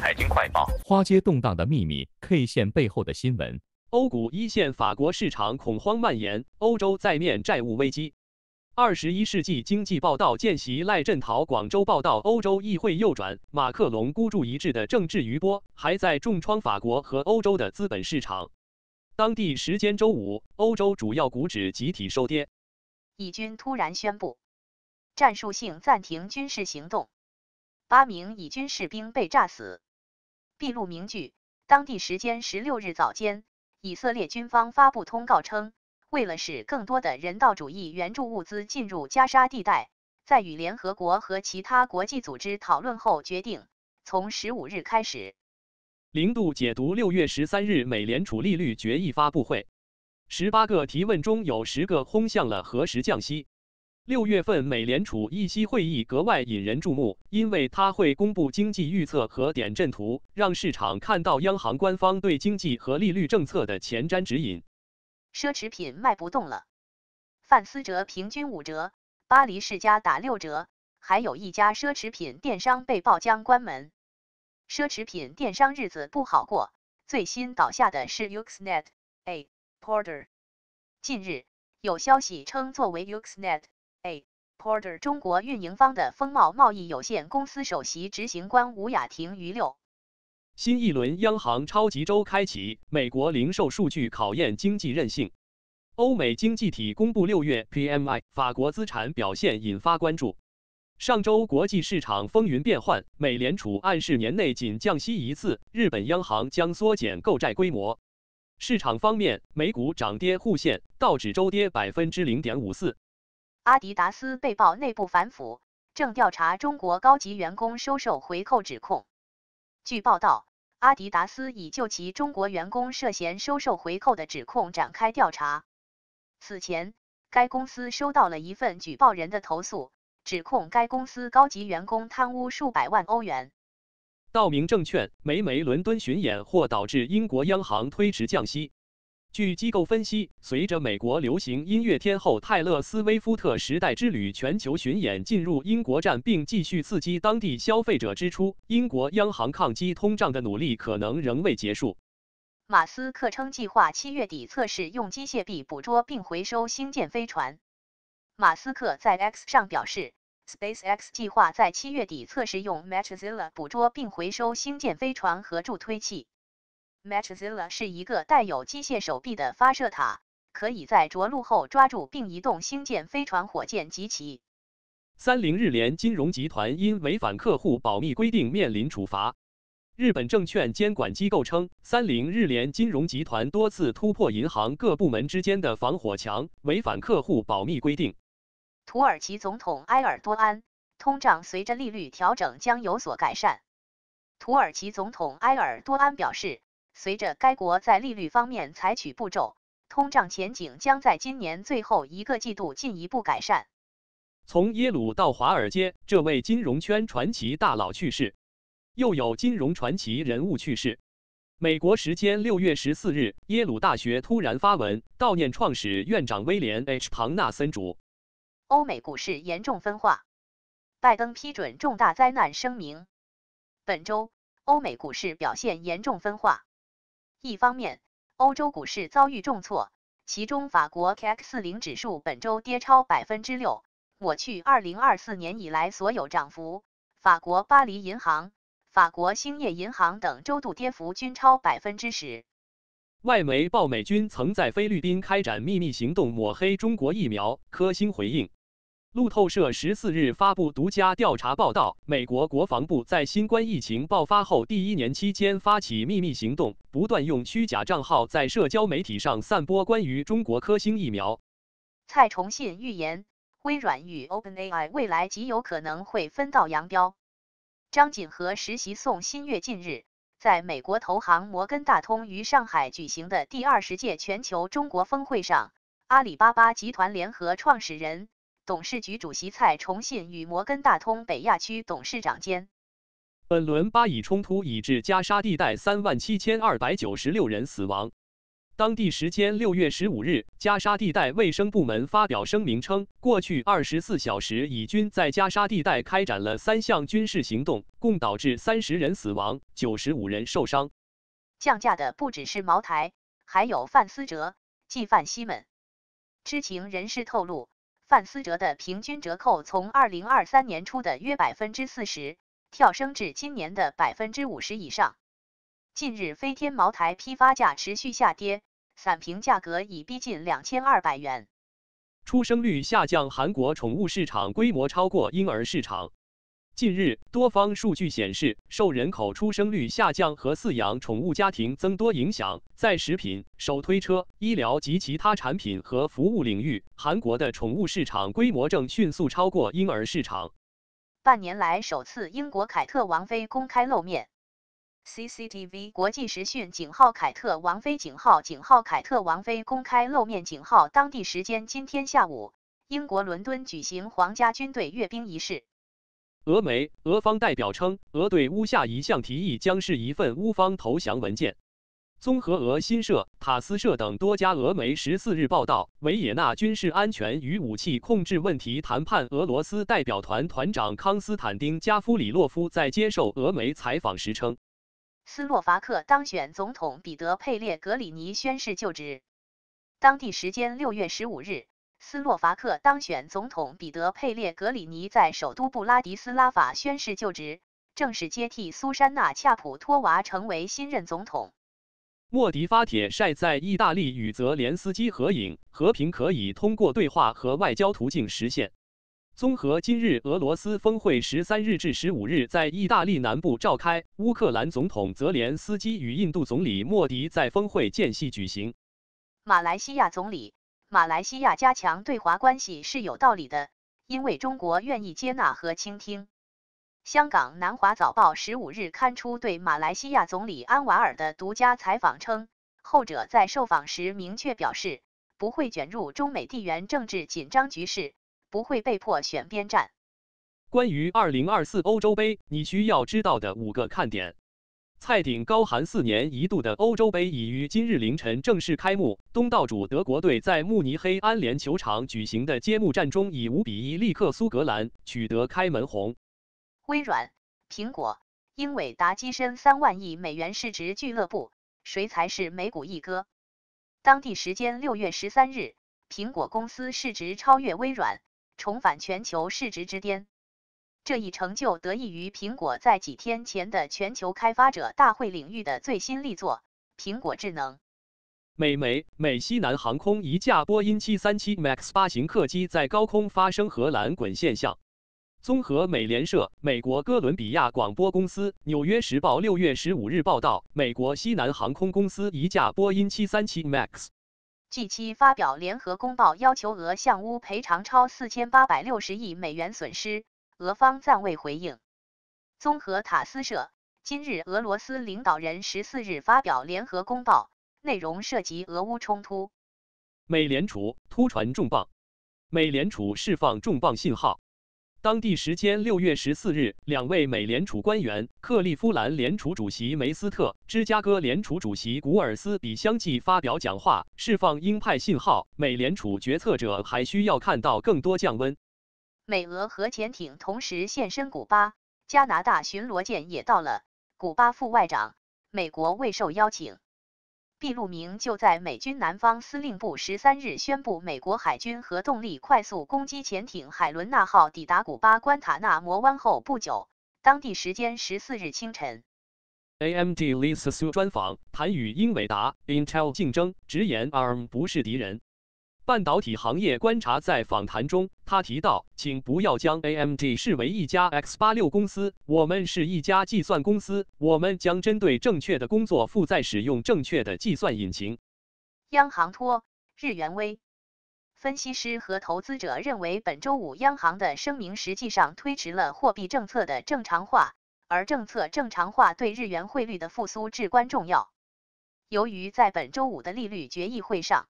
财经快报：花街动荡的秘密，K 线背后的新闻。欧股一线，法国市场恐慌蔓延，欧洲再面债务危机。二十一世纪经济报道见习赖振涛广州报道，欧洲议会右转，马克龙孤注一掷的政治余波还在重创法国和欧洲的资本市场。当地时间周五，欧洲主要股指集体收跌。以军突然宣布战术性暂停军事行动。八名以军士兵被炸死。闭路名据：当地时间十六日早间，以色列军方发布通告称，为了使更多的人道主义援助物资进入加沙地带，在与联合国和其他国际组织讨论后，决定从十五日开始。零度解读六月十三日美联储利率决议发布会，十八个提问中有十个轰向了何时降息。六月份美联储议息会议格外引人注目，因为它会公布经济预测和点阵图，让市场看到央行官方对经济和利率政策的前瞻指引。奢侈品卖不动了，范思哲平均五折，巴黎世家打六折，还有一家奢侈品电商被曝将关门。奢侈品电商日子不好过，最新倒下的是 Uxnet。A Porter。近日有消息称，作为 Uxnet。A Porter 中国运营方的丰茂贸易有限公司首席执行官吴雅婷于六。新一轮央行超级周开启，美国零售数据考验经济韧性。欧美经济体公布六月 PMI，法国资产表现引发关注。上周国际市场风云变幻，美联储暗示年内仅降息一次，日本央行将缩减购债规模。市场方面，美股涨跌互现，道指周跌百分之零点五四。阿迪达斯被曝内部反腐，正调查中国高级员工收受回扣指控。据报道，阿迪达斯已就其中国员工涉嫌收受回扣的指控展开调查。此前，该公司收到了一份举报人的投诉，指控该公司高级员工贪污数百万欧元。道明证券美美伦敦巡演或导致英国央行推迟降息。据机构分析，随着美国流行音乐天后泰勒·斯威夫特时代之旅全球巡演进入英国站，并继续刺激当地消费者支出，英国央行抗击通胀的努力可能仍未结束。马斯克称计划七月底测试用机械臂捕捉并回收星舰飞船。马斯克在 X 上表示，SpaceX 计划在七月底测试用 Matchzilla 捕捉并回收星舰飞船和助推器。Matchzilla 是一个带有机械手臂的发射塔，可以在着陆后抓住并移动星舰飞船、火箭及其。三菱日联金融集团因违反客户保密规定面临处罚。日本证券监管机构称，三菱日联金融集团多次突破银行各部门之间的防火墙，违反客户保密规定。土耳其总统埃尔多安，通胀随着利率调整将有所改善。土耳其总统埃尔多安表示。随着该国在利率方面采取步骤，通胀前景将在今年最后一个季度进一步改善。从耶鲁到华尔街，这位金融圈传奇大佬去世，又有金融传奇人物去世。美国时间六月十四日，耶鲁大学突然发文悼念创始院长威廉 ·H· 庞纳森主。欧美股市严重分化，拜登批准重大灾难声明。本周欧美股市表现严重分化。一方面，欧洲股市遭遇重挫，其中法国 CAC 四零指数本周跌超百分之六，抹去二零二四年以来所有涨幅。法国巴黎银行、法国兴业银行等周度跌幅均超百分之十。外媒报美军曾在菲律宾开展秘密行动，抹黑中国疫苗。科兴回应。路透社十四日发布独家调查报道，美国国防部在新冠疫情爆发后第一年期间发起秘密行动，不断用虚假账号在社交媒体上散播关于中国科兴疫苗。蔡崇信预言，微软与 OpenAI 未来极有可能会分道扬镳。张锦和实习宋新月近日，在美国投行摩根大通于上海举行的第二十届全球中国峰会上，阿里巴巴集团联合创始人。董事局主席蔡崇信与摩根大通北亚区董事长兼。本轮巴以冲突已致加沙地带三万七千二百九十六人死亡。当地时间六月十五日，加沙地带卫生部门发表声明称，过去二十四小时，以军在加沙地带开展了三项军事行动，共导致三十人死亡，九十五人受伤。降价的不只是茅台，还有范思哲、纪梵希们。知情人士透露，范思哲的平均折扣从二零二三年初的约百分之四十，跳升至今年的百分之五十以上。近日，飞天茅台批发价持续下跌。散瓶价格已逼近两千二百元。出生率下降，韩国宠物市场规模超过婴儿市场。近日，多方数据显示，受人口出生率下降和饲养宠物家庭增多影响，在食品、手推车、医疗及其他产品和服务领域，韩国的宠物市场规模正迅速超过婴儿市场。半年来首次，英国凯特王妃公开露面。CCTV 国际时讯井号凯特王妃井号井号凯特王妃公开露面井号当地时间今天下午，英国伦敦举行皇家军队阅兵仪式。俄媒俄方代表称，俄对乌下一项提议将是一份乌方投降文件。综合俄新社、塔斯社等多家俄媒十四日报道，维也纳军事安全与武器控制问题谈判俄罗斯代表团团长康斯坦丁加夫里洛夫在接受俄媒采访时称。斯洛伐克当选总统彼得佩列格里尼宣誓就职。当地时间六月十五日，斯洛伐克当选总统彼得佩列格里尼在首都布拉迪斯拉法宣誓就职，正式接替苏珊娜恰普托娃成为新任总统。莫迪发帖晒在意大利与泽连斯基合影，和平可以通过对话和外交途径实现。综合今日俄罗斯峰会十三日至十五日在意大利南部召开，乌克兰总统泽连斯基与印度总理莫迪在峰会间隙举行。马来西亚总理，马来西亚加强对华关系是有道理的，因为中国愿意接纳和倾听。香港南华早报十五日刊出对马来西亚总理安瓦尔的独家采访称，后者在受访时明确表示，不会卷入中美地缘政治紧张局势。不会被迫选边站。关于二零二四欧洲杯，你需要知道的五个看点：蔡顶高寒四年一度的欧洲杯已于今日凌晨正式开幕。东道主德国队在慕尼黑安联球场举行的揭幕战中，以五比一力克苏格兰，取得开门红。微软、苹果、英伟达跻身三万亿美元市值俱乐部，谁才是美股一哥？当地时间六月十三日，苹果公司市值超越微软。重返全球市值之巅，这一成就得益于苹果在几天前的全球开发者大会领域的最新力作——苹果智能。美媒美西南航空一架波音737 MAX 八型客机在高空发生荷兰滚现象。综合美联社、美国哥伦比亚广播公司、纽约时报六月十五日报道，美国西南航空公司一架波音737 MAX。G7 发表联合公报，要求俄向乌赔偿超四千八百六十亿美元损失，俄方暂未回应。综合塔斯社，今日俄罗斯领导人十四日发表联合公报，内容涉及俄乌冲突。美联储突传重磅，美联储释放重磅信号。当地时间六月十四日，两位美联储官员克利夫兰联储主席梅斯特、芝加哥联储主席古尔斯比相继发表讲话，释放鹰派信号。美联储决策者还需要看到更多降温。美俄核潜艇同时现身古巴，加拿大巡逻舰也到了。古巴副外长，美国未受邀请。毕路明就在美军南方司令部十三日宣布，美国海军核动力快速攻击潜艇海伦娜号抵达古巴关塔那摩湾后不久，当地时间十四日清晨。AMD Lisa Su 专访谈与英伟达、Intel 竞争，直言 ARM 不是敌人。半导体行业观察在访谈中，他提到，请不要将 AMD 视为一家 X 八六公司，我们是一家计算公司，我们将针对正确的工作负载使用正确的计算引擎。央行托日元威，分析师和投资者认为，本周五央行的声明实际上推迟了货币政策的正常化，而政策正常化对日元汇率的复苏至关重要。由于在本周五的利率决议会上，